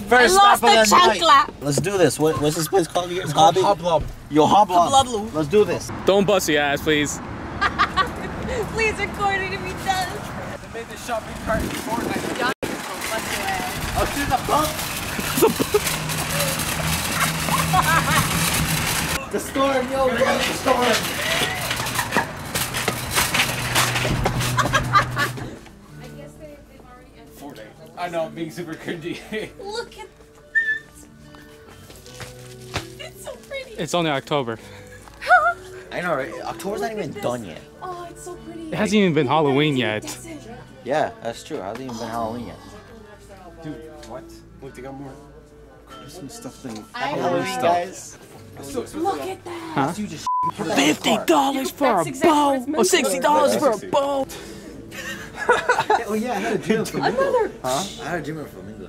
right, first I stop of the the night. Let's do this. What, what's this place called again? Hobby? Hoblob. Yo, Hoblob. Hoblob. Let's do this. Don't bust your ass, please. Please record it if he does. They made the shopping cart in Fortnite. Oh, see the bump? the storm, yo, the storm. I know, I'm being super cringy. Look at that! It's so pretty. It's only October. I know, right? October's not even done yet. Oh, it's so pretty. It hasn't even been Halloween yet. Yeah, that's true. It Hasn't even been Halloween yet. Dude, what? Look, they got more Christmas stuff than Halloween, stuff. guys. Look at that. You just Fifty dollars for a That's exactly what it's bow, or sixty dollars for a Sixty. Bow. Oh yeah, I had a dream of flamingo. Another. Huh? I had a dream of a flamingo.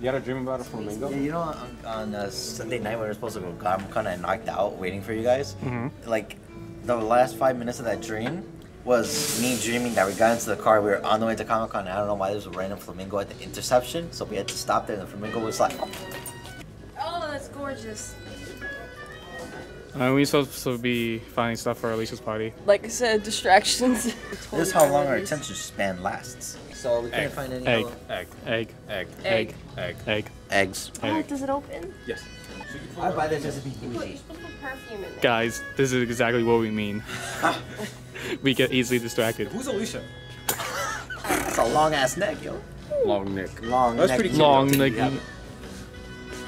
You had a dream about a flamingo? Yeah, you know, on, on uh, Sunday night when we were supposed to go, I'm kind of knocked out waiting for you guys. Like, the last five minutes of that dream was me dreaming that we got into the car. We were on the way to Comic Con. And I don't know why there was a random flamingo at the intersection, so we had to stop there. And the flamingo was like, Oh, that's gorgeous. Uh, we supposed to be finding stuff for Alicia's party. Like I said, distractions. "This is how long our attention span lasts." So we can't Egg, find any egg, other- egg, egg, egg, Egg. egg, egg, eggs. Oh, does it open? Yes. I buy this as a be you're supposed to put perfume in there. Guys, this is exactly what we mean. we get easily distracted. Who's Alicia? That's a long ass neck, yo. Long neck. Long That's neck. pretty cute. Long neck.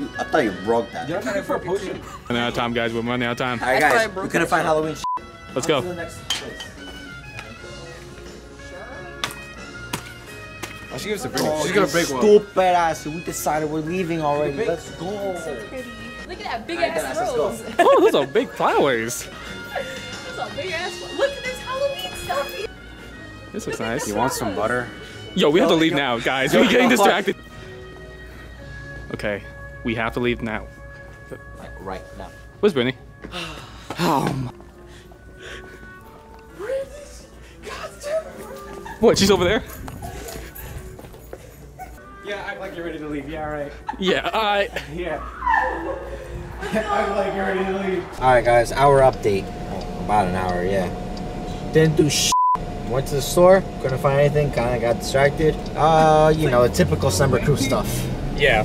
Yeah. I thought you broke that. You're not trying for a potion. Running out of time, guys. We're running out of time. All right, I thought I guys, we broke couldn't it. find Halloween. Let's go. the next place. Oh, she gives a break. Oh, She's gonna break one. Stupid ass. We decided we're leaving already. Let's go. Pretty. Look at that big Alright, ass then, rose. Oh, those are big flowers. That's a big ass. Look at this Halloween stuff. here. This looks nice. You want some butter? Yo, we have to Oh, leave now, guys. yo, We're getting distracted. Okay, we have to leave now. Like right now. Where's Brittney? Um. What? She's over there? Yeah, act like you're ready to leave. Yeah, right. Yeah. I. Yeah. act like you're ready to leave. All right, guys. Our update. Oh, about an hour, yeah. Didn't do sh. Went to the store. Couldn't find anything. Kind of got distracted. Uh, you know, typical Cember Crew stuff. Yeah.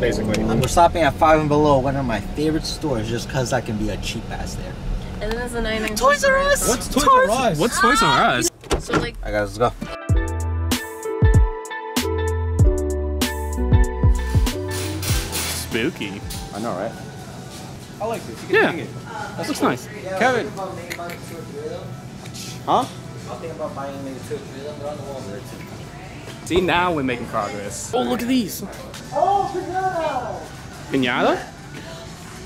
Basically. Um, we're stopping at Five and Below, one of my favorite stores, just cause I can be a cheap ass there. And then there's a 99 Toys R Us. What's Toys R Us? What's Toys R Us? So like All right, guys, let's go. Spooky. I know, right? I like this. You can Yeah. hang it. That looks nice. Kevin. Huh? I'm thinking about buying maybe two or three of them. They're on the wall there too. See, now we're making progress. Oh, look at these. Oh, Pinata?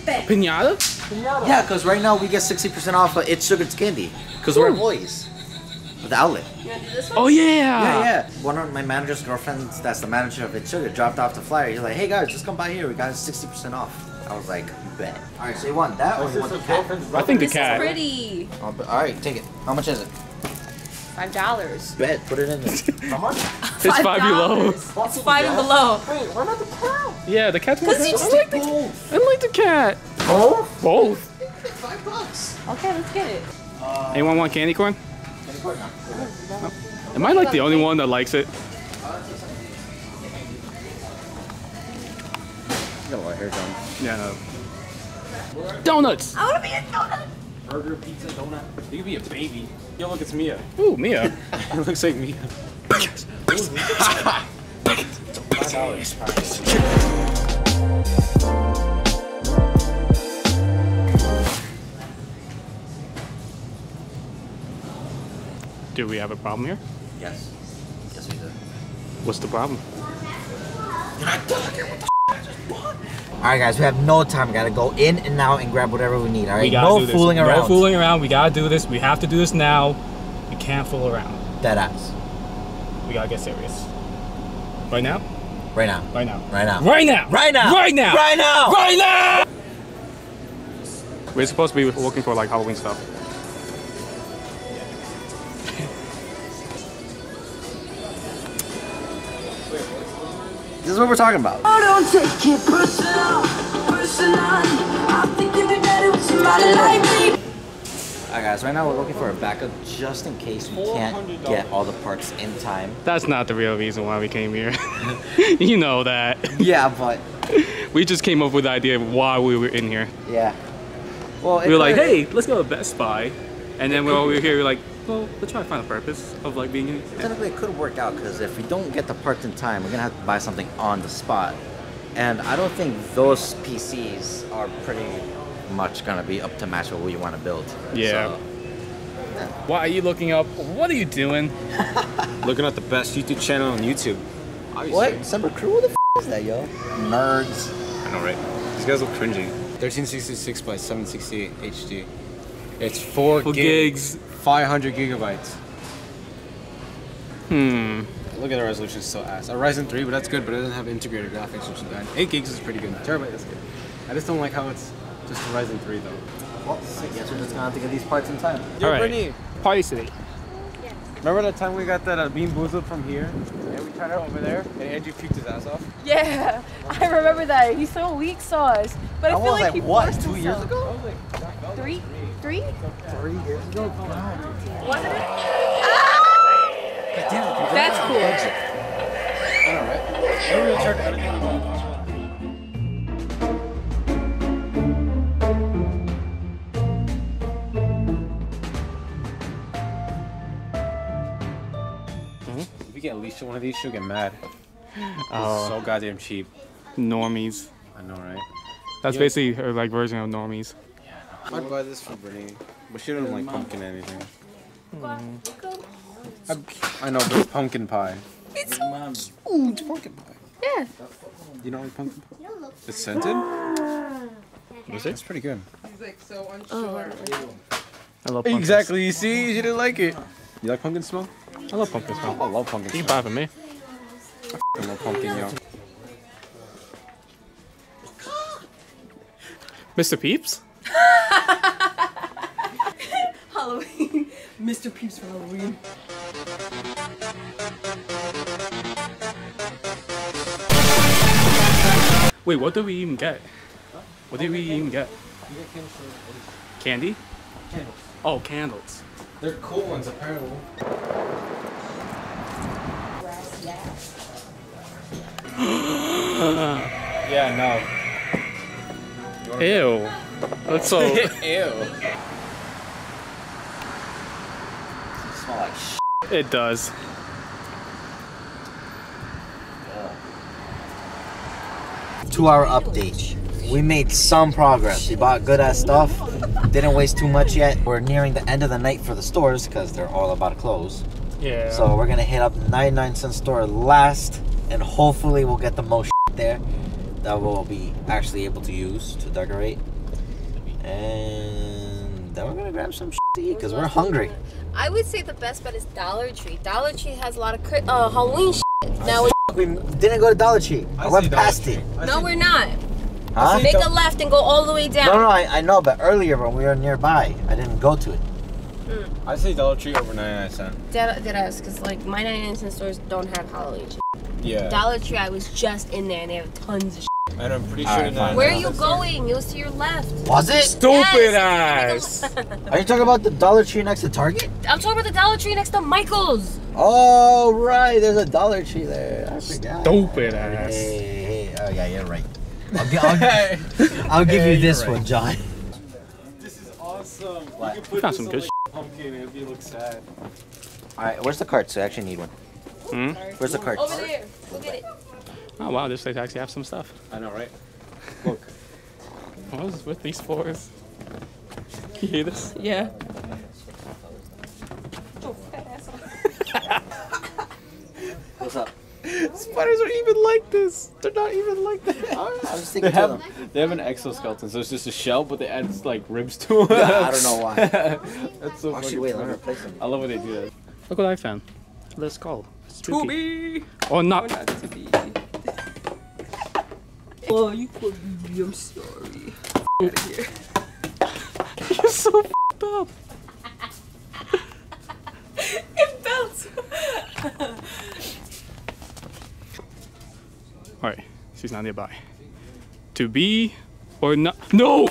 Pinata? Pinata? Yeah, because right now we get 60% off of It's Sugar Candy. Because we're Ooh. employees of the outlet. you wanna do this one? Oh, yeah. Yeah, yeah. One of my manager's girlfriends, that's the manager of It's Sugar, dropped off the flyer. He's like, hey guys, just come by here. We got 60% off. I was like, bet. All right, so you want that or you want the cat? I think the This cat. is pretty. Oh, all right, take it. How much is it? Five dollars. Bet. Put it in there. How much? It's five below. It's five and below. Wait, why not the cat? Yeah, the cat's more Cause you I like the, Both. I like the cat. Both? Both. Five bucks. Okay, let's get it. Uh, Anyone want candy corn? Can you put it now? Am I like the only one that likes it? No, here it comes. Yeah, no. Donuts. I wanna be a donut. Burger, pizza, donut. You could be a baby. Yo, look, it's Mia. Ooh, Mia. it looks like Mia. Do we have a problem here? Yes. Yes, we do. What's the problem? All right, guys, we have no time. We gotta go in and out and grab whatever we need. All right, We no do this. fooling around. No fooling around. We gotta do this. We have to do this now. We can't fool around. Dead ass. We gotta get serious. Right now? Right now. Right now. Right now. Right now. Right now. Right now. Right now. Right now. We're supposed to be looking for like Halloween stuff. This is what we're talking about. Oh, don't take it personal, personal. I think you'd be better with somebody like me. Alright guys, right now we're looking for a backup just in case we can't get all the parts in time. That's not the real reason why we came here. you know that. Yeah, but We just came up with the idea of why we were in here. yeah. Well, We were like, hey, let's go to Best Buy. And then while we were here, we are like, well, let's try to find a purpose of like being here. Technically, it could work out because if we don't get the parts in time, we're gonna have to buy something on the spot. And I don't think those PCs are pretty much gonna be up to match what we want to build. Yeah. So, Why are you looking up? What are you doing? Looking at the best YouTube channel on YouTube. Obviously. what? Cember Crew? What the f is that, yo? Nerds. I know, right? These guys look cringy. 1366 by 768 HD. It's four, Four gigs, gigs. 500 gigabytes. Hmm. Look at the resolution, it's so ass. A Ryzen 3, but that's good, but it doesn't have integrated graphics, which is bad. 8 gigs is pretty good. Terabyte is good. I just don't like how it's just a Ryzen 3 though. Well, I guess we're just gonna have to get these parts in time. Yo, All right. Brittney, Party City. remember that time we got that uh, BeanBoozled from here? And we tried it over there, and Andrew puked his ass off? Yeah, I remember that. He's so weak sauce. But I That feel was like, like he what? forced Two years himself. ago? Three? Three? Three years ago? Wasn't it? That's cool. I know, right? Maybe we'll check everything. If we get Alicia one of these, she'll get mad. It's Oh, uh, so goddamn cheap. normies. I know, right? That's Yeah. basically her like version of normies. I'd buy this for Brittney, but she doesn't like pumpkin anything. I, I know, but it's pumpkin pie. It's Ooh, it's pumpkin pie. yeah. You don't like pumpkin pie? It's scented? Was it? It's pretty good. Oh, I love pumpkins. Exactly, you see? You didn't like it. You like pumpkin smell? I love pumpkin smell. I love pumpkin You can smell. buy it for me. I love pumpkin, yo. Mr. Peeps? Halloween. Mr. Peeps for Halloween. Wait, what did we even get? What did we even get? Candy? Candles. Oh, candles. They're cool ones, apparently. yeah, no. Ew. That's so. no. Ew. Smell like sh- it does. Two hour update. We made some progress. We bought good ass stuff. Didn't waste too much yet. We're nearing the end of the night for the stores because they're all about to close. Yeah. So we're gonna hit up 99 cent store last, and hopefully we'll get the most there that we'll be actually able to use to decorate. And then we're gonna grab some to eat because we're hungry. I would say the best bet is Dollar Tree. Dollar Tree has a lot of cri- uh, Halloween shit. Now, We didn't go to Dollar Tree. I, went past it. no, we're not. Huh? Make a left and go all the way down. No, no, I, I know, but earlier when we were nearby, I didn't go to it. I say Dollar Tree over 99 cents. Dead, dead ass, because like my 99 cent stores don't have Halloween shit. Yeah. Dollar Tree, I was just in there and they have tons of shit. And I'm pretty Alright, sure that. fine. Where are you going? It was to your left. Was it? Stupid Yes. ass. Are you talking about the Dollar Tree next to Target? I'm talking about the Dollar Tree next to Michael's. Oh, right. There's a Dollar Tree there. I forgot. Stupid ass. Hey, hey, oh yeah, you're right. I'll, gi- I'll, I'll give you this one, Jon. This is awesome. What? You could We put found some good like, pumpkin and it'd be look sad. All right, where's the carts? I actually need one. Hmm? Where's the carts? Over there. Go get it. Oh wow, this place actually have some stuff. I know, right? Look. What was with these fours? You hear this? Yeah. What's up? Spiders are even like this. They're not even like that. I was They thinking to have they have an exoskeleton, so it's just a shell, but they add like ribs to it. I don't know why. That's so Actually, wait, let me funny. replace them. I love when they do that. Look what I found. Let's go. Spooky. be. Or oh, not. Oh, to be. Oh, you poor baby. I'm sorry. Out of here. You're so f***ed up. It bounced. All right, she's not nearby. To be or not? No.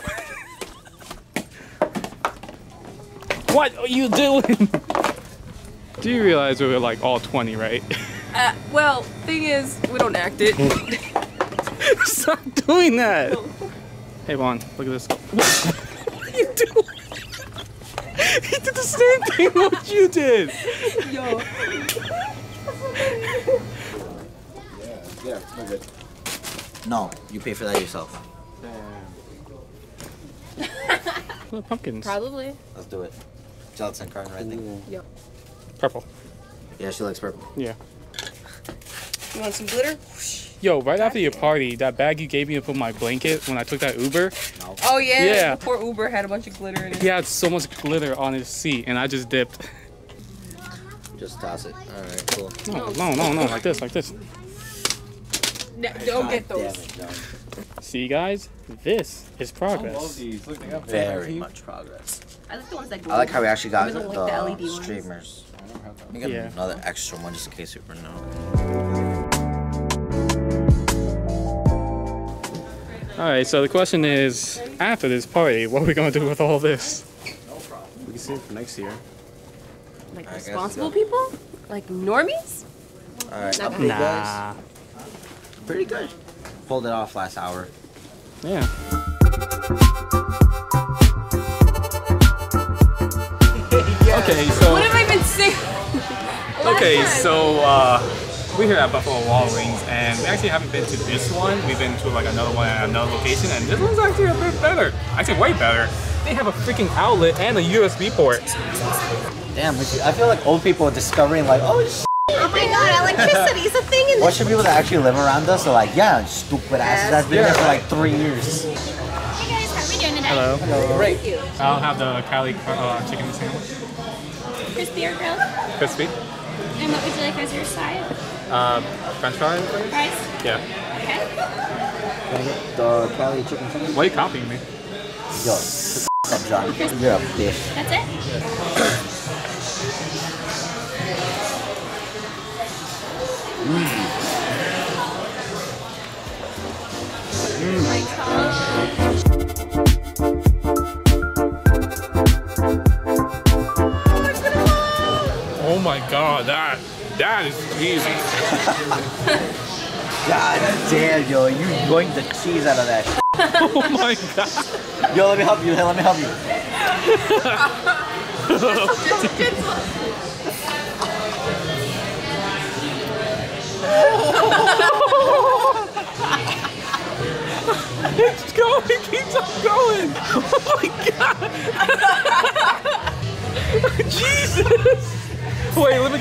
what are you doing? Do you realize we were like all 20, right? Uh, well, thing is, we don't act it. Stop doing that. Hey, Juan, look at this. What are you doing? He did the same thing what you did. Yo. Yeah, yeah, no good. No, you pay for that yourself. Look, pumpkins. Probably. Let's do it. Gelatin card right there. Yep. Purple. Yeah, she likes purple. Yeah. You want some glitter? Yo, right after your party, that bag you gave me to put my blanket when I took that Uber, Oh yeah. Yeah. Poor Uber had a bunch of glitter in it. he had so much glitter on his seat, and I just dipped. Just toss it. All right, cool. No, no, no, no, like this, like this. No, don't get those. it, Jon. See, guys, this is I love progress. these. Look, they got Very much progress. I like the ones that I like how we actually got Even the, the, like, the LED streamers. I never had that. Get Yeah. another extra one just in case we run out. All right, so the question is, after this party, what are we gonna do with all this? No problem. We can save it for next year. Like I responsible so. people? Like normies? All right, Not update, guys. Nah. Pretty good. Pulled it off last hour. Yeah. Okay, so What have I been saying? okay, so uh, we're here at Buffalo Wild Wings, and we actually haven't been to this one. We've been to like another one at another location, and this one's actually a bit better. Actually, way better. They have a freaking outlet and a USB port. Damn, I feel like old people are discovering like, oh, sh- Oh my god, electricity is a thing in this. what should people that actually live around us are like, yeah, stupid asses. That's been there for like three years. Hey guys, how are we doing today? Hello. Great. I'll have the Cali uh, chicken sandwich, Crispy or grilled? crispy. And what would you like as your side? Uh, French fries. Fries? Yeah. Okay. Can I get the Cali chicken sandwich? Why are you copying me? Yo, shut the f- up, Jon. You're a bitch. That's it? Oh my god, that that is easy. God damn, yo, you yoinked the cheese out of that. oh my god. Yo, let me help you. Let me help you. It's going, it keeps on going. Oh my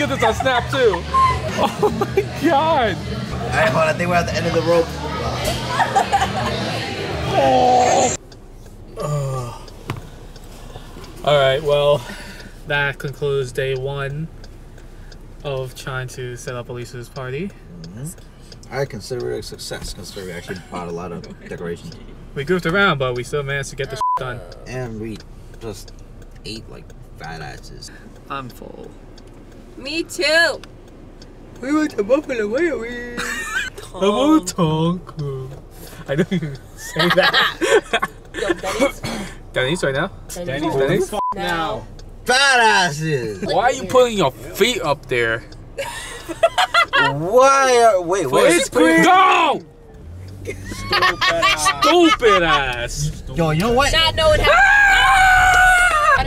get this on Snap too. Oh my god. Alright, hold on. I think we're at the end of the rope. Oh. All right, well, that concludes day one of trying to set up Elisa's party. Mm-hmm. I consider it a success, considering we actually bought a lot of decorations. We goofed around, but we still managed to get the done. And we just ate like fat asses. I'm full. Me too. We went to Buffalo Wild Wings. I'm a. I don't even say that. Yo, Denny's. Denny's right now? Denny's. Denny's? Now. Fat asses! Why are you putting your feet up there? Why are. Wait, where's Go! Stupid ass. Yo, you know what? Not knowing how. Ah!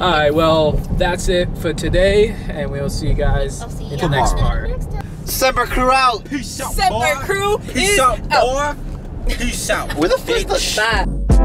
Alright, well, that's it for today, and we'll see you guys I'll see in the next part. next. Cember Crew out! Cember Crew is out. Peace out. With a fist of Bye.